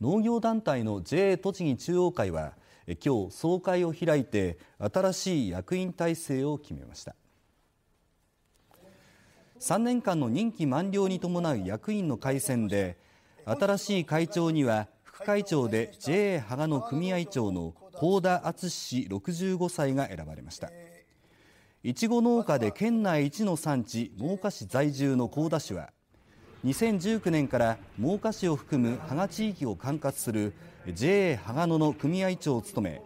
農業団体の JA 栃木中央会は今日総会を開いて新しい役員体制を決めました。3年間の任期満了に伴う役員の改選で新しい会長には副会長で JA 芳賀の組合長の幸田敦氏65歳が選ばれました。いちご農家で県内一の産地真岡市在住の幸田氏は2019年から真岡市を含む芳賀地域を管轄する JA 芳賀野の組合長を務め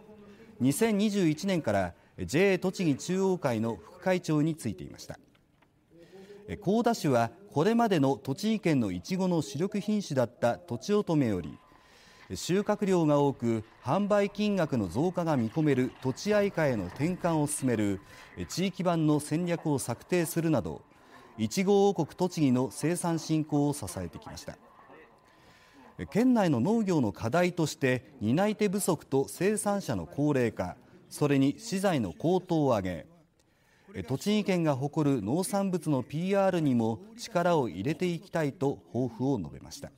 2021年から JA 栃木中央会の副会長に就いていました。幸田市はこれまでの栃木県のいちごの主力品種だったとちおとめより収穫量が多く販売金額の増加が見込める土地合価への転換を進める地域版の戦略を策定するなどいちご王国栃木の生産振興を支えてきました。県内の農業の課題として担い手不足と生産者の高齢化それに資材の高騰を挙げ栃木県が誇る農産物の PR にも力を入れていきたいと抱負を述べました。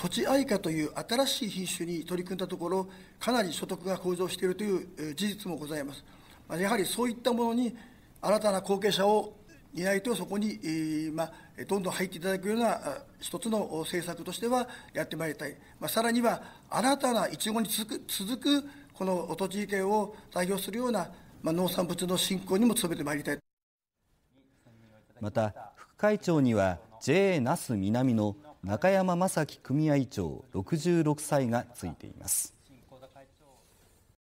土地愛花という新しい品種に取り組んだところ、かなり所得が向上しているという事実もございます。やはりそういったものに新たな後継者を担い手をそこに、ま、どんどん入っていただくような一つの政策としてはやってまいりたい、ま、さらには新たないちごに続く続くこの栃木県を代表するような、ま、農産物の振興にも努めてまいりたいまた副会長には JA 那須南の中山正樹組合長66歳がついています。